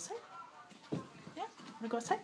outside? Yeah? Wanna go outside?